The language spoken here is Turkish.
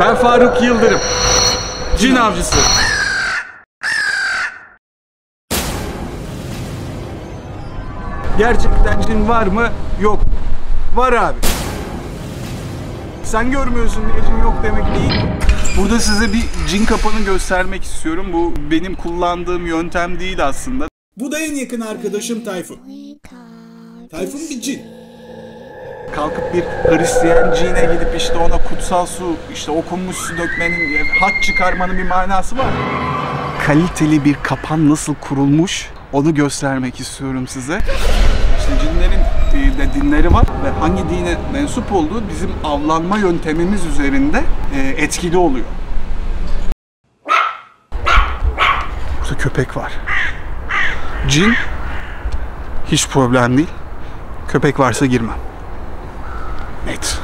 Ben Faruk Yıldırım. Cin avcısı. Gerçekten cin var mı? Yok. Var abi. Sen görmüyorsun diye cin yok demek değil. Burada size bir cin kapanı göstermek istiyorum. Bu benim kullandığım yöntem değil aslında. Bu da en yakın arkadaşım Tayfun. Tayfun bir cin. Kalkıp bir Hristiyan cine gidip işte ona kutsal su, işte okunmuş su dökmenin, e, haç çıkarmanın bir manası var. Kaliteli bir kapan nasıl kurulmuş onu göstermek istiyorum size. İşte cinlerin e, de dinleri var ve hangi dine mensup olduğu bizim avlanma yöntemimiz üzerinde e, etkili oluyor. Burada köpek var. Cin hiç problem değil. Köpek varsa girmem. Net.